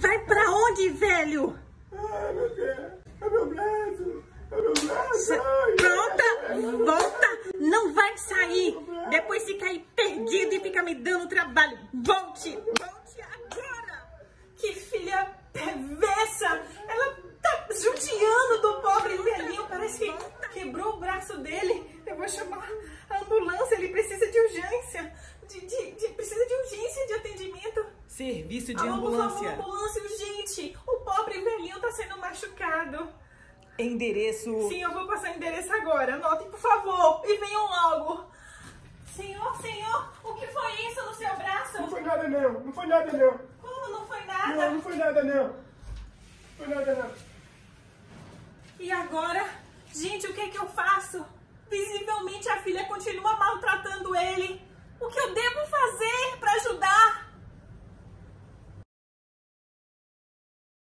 Vai pra onde, velho? Ai, meu Deus. É meu braço. É meu braço. Volta, volta. Não vai sair. Depois fica aí perdido e fica me dando trabalho. Volte, volte agora. Que filha perversa. Ela tá judiando do pobre velhinho. Parece que quebrou o braço dele. Eu vou chamar a ambulância. Ele precisa de urgência. De, de, de- precisa de urgência de atendimento. Serviço de Alô, ambulância. ambulância urgente. O pobre velhinho tá sendo machucado. Endereço. Sim, eu vou passar o endereço agora. Anotem, por favor. E venham logo. Senhor, senhor, o que foi isso no seu braço? Não foi nada, não. Não foi nada, não. Como não foi Não, nada? não foi nada, não. Não foi nada, não. E agora? Gente, o que é que eu faço? Visivelmente a filha continua maltratando ele. O que eu devo fazer?